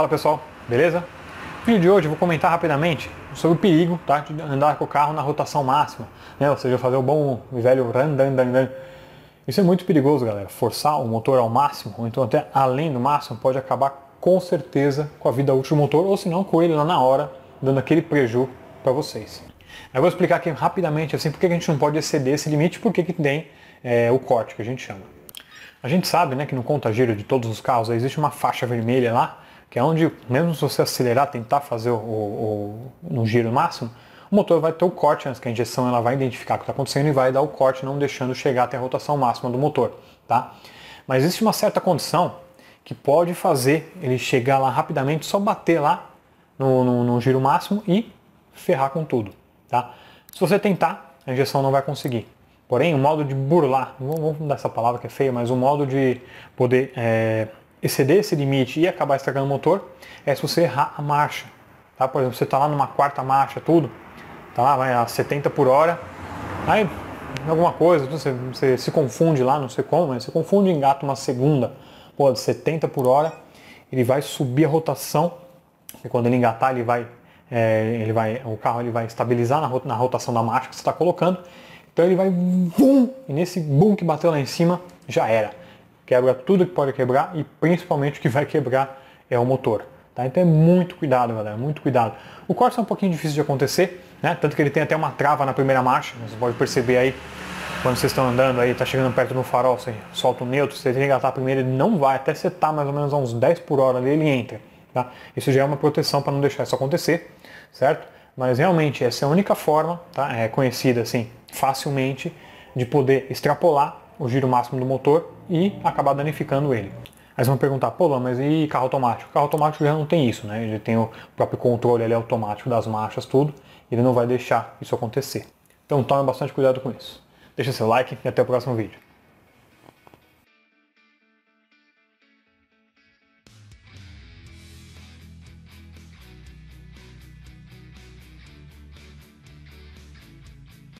Fala pessoal, beleza? No vídeo de hoje eu vou comentar rapidamente sobre o perigo tá, de andar com o carro na rotação máxima, né? ou seja, fazer o bom e velho ran, dan, dan, dan. Isso é muito perigoso, galera. Forçar o motor ao máximo, ou então até além do máximo, pode acabar com certeza com a vida útil do motor, ou se não com ele lá na hora, dando aquele prejuízo para vocês. Eu vou explicar aqui rapidamente assim, porque a gente não pode exceder esse limite, porque que tem é, o corte que a gente chama. A gente sabe né, que no conta-giro de todos os carros existe uma faixa vermelha lá, que é onde, mesmo se você acelerar, tentar fazer o, o, o no giro máximo, o motor vai ter o corte antes que a injeção ela vai identificar o que está acontecendo e vai dar o corte, não deixando chegar até a rotação máxima do motor. Tá? Mas existe uma certa condição que pode fazer ele chegar lá rapidamente, só bater lá no, no, no giro máximo e ferrar com tudo. Tá? Se você tentar, a injeção não vai conseguir. Porém, o modo de burlar, vamos dar essa palavra que é feia, mas o modo de poder é, exceder esse limite e acabar estragando o motor é se você errar a marcha. Tá? Por exemplo, você está lá numa quarta marcha, tudo, tá lá, vai a 70 por hora, aí alguma coisa, você, você se confunde lá, não sei como, mas você confunde e engata uma segunda, pô, de 70 por hora, ele vai subir a rotação, e quando ele engatar, ele vai, é, ele vai o carro ele vai estabilizar na, na rotação da marcha que você está colocando, então ele vai bum, e nesse boom que bateu lá em cima, já era. Quebra tudo que pode quebrar e principalmente o que vai quebrar é o motor. Tá? Então é muito cuidado, galera, muito cuidado. O corte é um pouquinho difícil de acontecer, né? tanto que ele tem até uma trava na primeira marcha, você pode perceber aí, quando vocês estão andando aí, tá chegando perto do farol, você solta o neutro, você tem que engatar primeiro, ele não vai, até você tá mais ou menos a uns 10 por hora ali, ele entra. Tá? Isso já é uma proteção para não deixar isso acontecer, certo? Mas realmente essa é a única forma, tá? é conhecida assim, facilmente de poder extrapolar o giro máximo do motor e acabar danificando ele. Aí vocês vão perguntar, pô, mas e carro automático? Carro automático já não tem isso, né? Ele tem o próprio controle é automático das marchas, tudo. Ele não vai deixar isso acontecer. Então tome bastante cuidado com isso. Deixa seu like e até o próximo vídeo.